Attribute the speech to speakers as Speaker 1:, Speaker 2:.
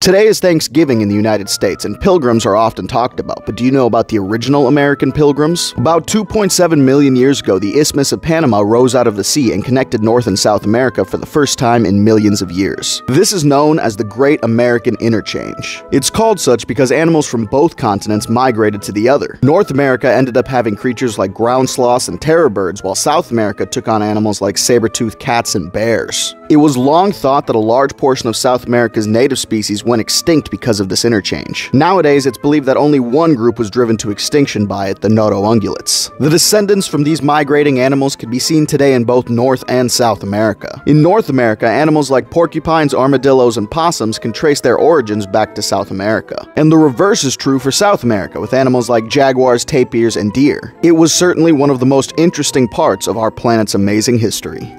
Speaker 1: Today is Thanksgiving in the United States, and pilgrims are often talked about, but do you know about the original American pilgrims? About 2.7 million years ago, the Isthmus of Panama rose out of the sea and connected North and South America for the first time in millions of years. This is known as the Great American Interchange. It's called such because animals from both continents migrated to the other. North America ended up having creatures like ground sloths and terror birds, while South America took on animals like saber-toothed cats and bears. It was long thought that a large portion of South America's native species went extinct because of this interchange. Nowadays, it's believed that only one group was driven to extinction by it, the Notoungulates. The descendants from these migrating animals can be seen today in both North and South America. In North America, animals like porcupines, armadillos, and possums can trace their origins back to South America. And the reverse is true for South America, with animals like jaguars, tapirs, and deer. It was certainly one of the most interesting parts of our planet's amazing history.